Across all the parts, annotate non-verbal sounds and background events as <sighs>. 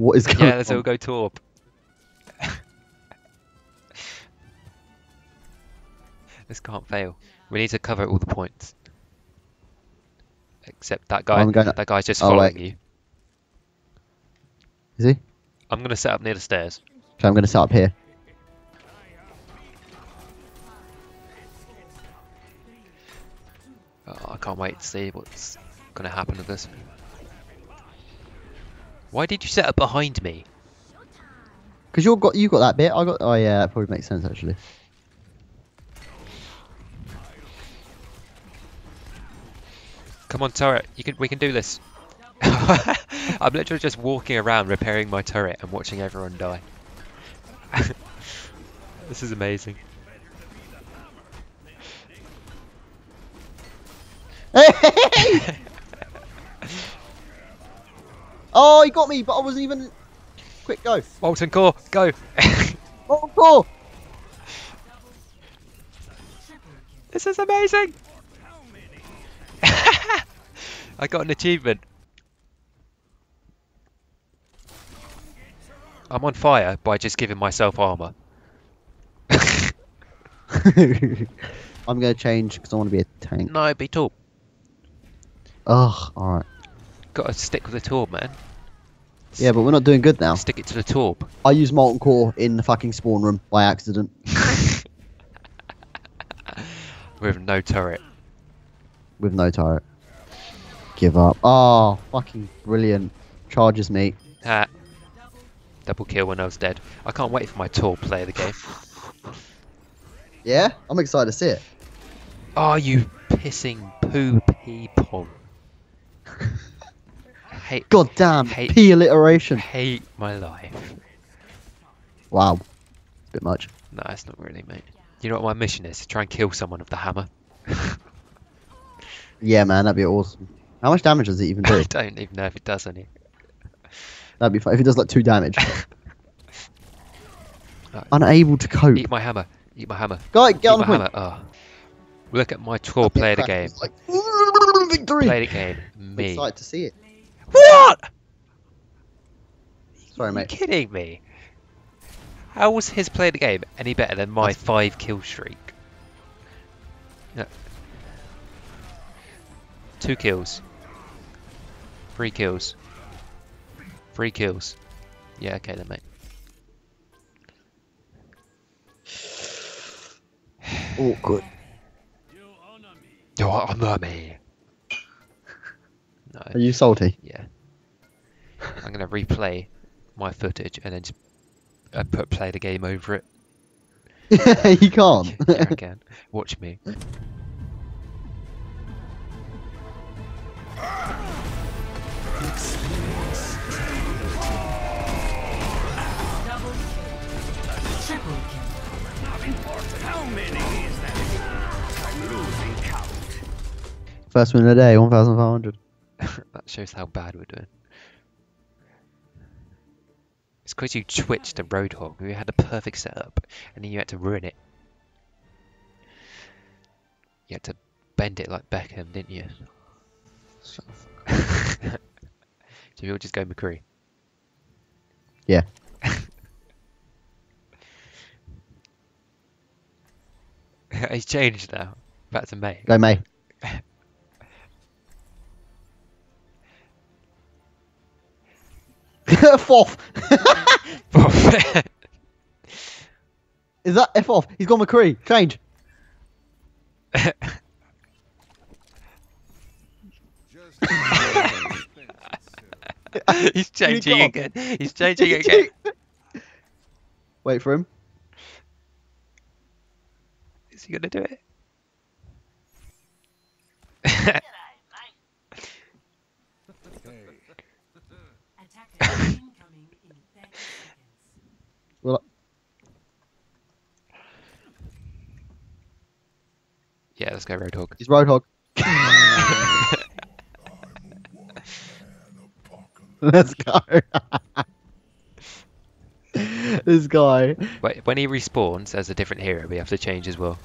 What is going Yeah, let's all go Torb. <laughs> this can't fail. We need to cover all the points. Except that guy. I'm gonna- That guy's just oh, following wait. you. Is he? I'm gonna set up near the stairs. Okay, I'm going to set up here. Oh, I can't wait to see what's gonna happen with this. Why did you set up behind me? Because you got you got that bit. I got. Oh yeah, that probably makes sense actually. Come on, turret. You can. We can do this. <laughs> I'm literally just walking around repairing my turret and watching everyone die. <laughs> this is amazing. <laughs> oh, he got me, but I wasn't even. Quick, go. Molten core, go! <laughs> Oh, oh. this is amazing! <laughs> I got an achievement. I'm on fire by just giving myself armor. <laughs> I'm going to change because I want to be a tank. no, be tall. Ugh, alright. Got to stick with the torb, man. Yeah, but we're not doing good now. Stick it to the torb. I used molten core in the fucking spawn room by accident. <laughs> With no turret. with no turret. Give up. Oh, fucking brilliant. Charges me. Ha. Double kill when I was dead. I can't wait for my tour play of the game. Yeah? I'm excited to see it. Are you pissing poo pee pong? Hate, God damn. Hate- P alliteration. hate my life. Wow. Bit much. No, it's not really, mate. You know what my mission is? To try and kill someone with the hammer. <laughs> Yeah, man, that'd be awesome. How much damage does it even do? <laughs> I do? don't even know if it does any. That'd be fun. If it does like two damage. <laughs> Right. Unable to cope. Eat my hammer. Eat my hammer. Guy, get Eat on the my point. hammer. Oh. Look at my tour play the game. Like, victory. Play the game. I'm Me. excited to see it. What? Sorry, Are you mate. kidding me? How was his play of the game any better than my That's- five kill streak? Yeah. Two kills. Three kills. Three kills. Yeah, okay then, mate. Awkward. <sighs> You honor me. You honor me. No, Are you salty? yeah. <laughs> I'm gonna replay my footage and then just uh, put play the game over it. <laughs> you can't. <laughs> yeah, I can. Watch me. First win of the day, 1,500. That shows how bad we're doing. It's because you switched to Roadhog. You had the perfect setup, and then you had to ruin it. You had to bend it like Beckham, didn't you? <laughs> so you'll just go McCree. Yeah. <laughs> He's changed now. Back to Mei. Go, Mei. <laughs> F off! <laughs> Is that F off? He's gone McCree. Change. <laughs> He's changing again. He's changing <laughs> again. Wait for him. Is he gonna do it? Attacker incoming in 30 seconds. Well, Yeah, let's go Roadhog. he's Roadhog. Let's go. this guy. Wait, when he respawns as a different hero, we have to change as well.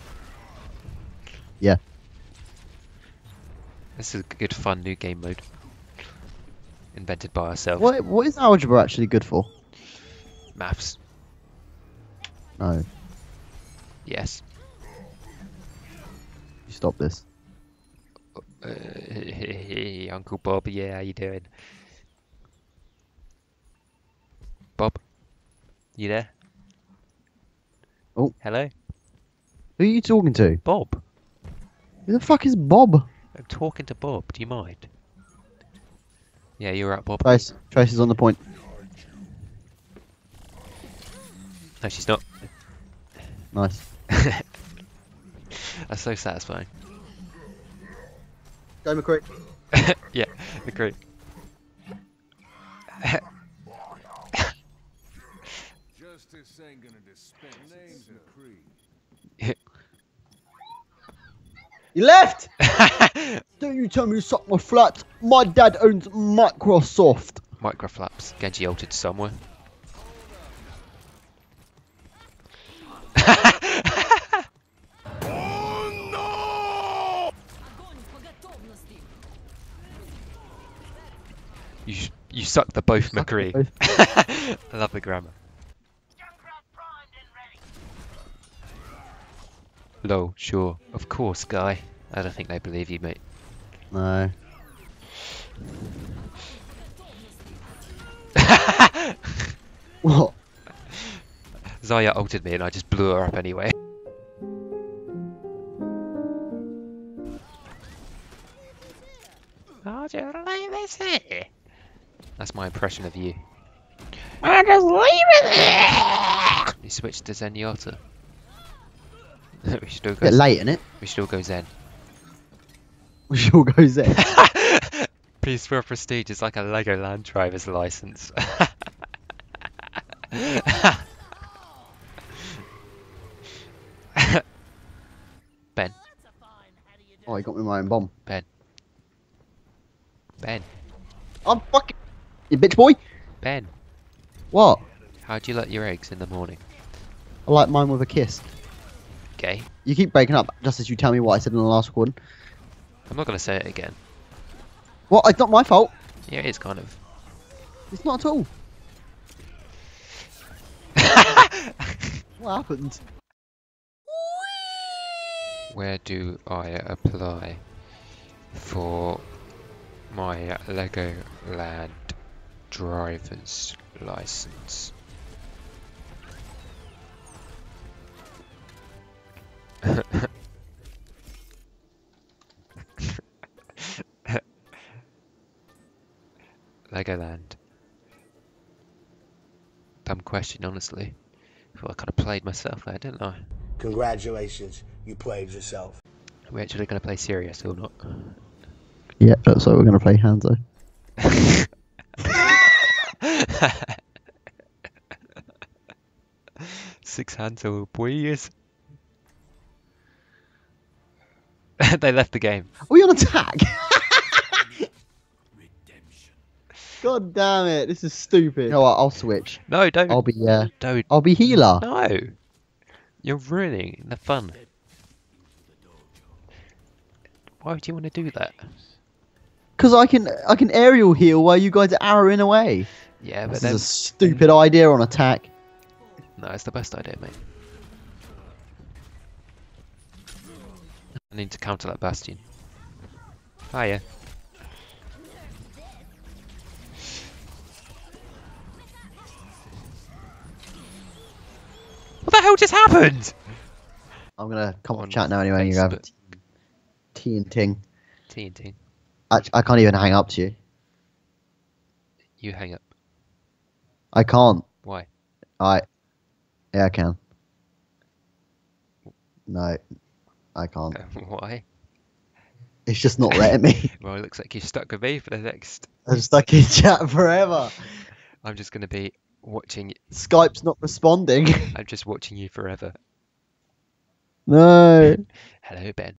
Yeah. This is a good, fun new game mode. invented by ourselves. What what is algebra actually good for? Maths. No, Yes. Stop this. Uh, <laughs> Uncle Bob, yeah, how you doing? Bob, you there? Oh. hello, Who are you talking to? Bob. Who the fuck is Bob? I'm talking to Bob. Do you mind? Yeah, you're right, Bob. Trace, Trace is on the point. No, she's not. Nice. <laughs> That's so satisfying. Go McCree. <laughs> yeah, agree. Justice ain't gonna dispense names and creed. You left. <laughs> Don't you tell me you suck my flat. My dad owns Microsoft. Microflaps. Genji altered somewhere. You sh- you suck the both Suck the McCree. both. <laughs> I love the grammar. Lol, sure, of course, guy. I don't think they believe you, mate. No. <laughs> What? Zarya altered me and I just blew her up anyway. I'll just leave this here. That's my impression of you. I'll just leave it there. You switched to Zenyatta. <laughs> we should all go. Bit late, innit? We should all go Zen. <laughs> We should all go Zen. <laughs> Peace for Prestige is like a Legoland driver's license. ben, Oh, he got me my own bomb. Ben. Ben. I'm fucking. You bitch boy. Ben, What? how do you like your eggs in the morning? I like mine with a kiss. Gay? You keep breaking up just as you tell me what I said in the last recording. I'm not gonna say it again. What? It's not my fault. Yeah, it is kind of. It's not at all. <laughs> What happened? Where do I apply for my Lego Land driver's license? <laughs> Legoland. Dumb question, honestly. I I kind of played myself there, didn't I? Congratulations, you played yourself. Are we actually going to play serious or not? Yeah, that's why we're gonna play Hanzo. <laughs> Six Hanzo boys. <laughs> they left the game. Are we on attack? <laughs> God damn it! This is stupid. You know what? I'll switch. No, don't. I'll be uh, Don't. I'll be healer. No. You're ruining the fun. Why would you want to do that? Cause I can I can aerial heal while you guys are arrowing away. Yeah, but This then. is a stupid idea on attack. No, it's the best idea, mate. I need to counter that Bastion. Hiya. What the hell just happened? I'm gonna come On chat now anyway. You have. T and ting. TNT. I, I can't even hang up to you. You hang up. I can't. Why? I. Yeah, I can. No, I can't. <laughs> Why? It's just not letting me. <laughs> Well, it looks like you're stuck with me for the next. <laughs> I'm stuck in chat forever. I'm just gonna be watching. Skype's not responding. I'm just watching you forever. no. Hello, Ben.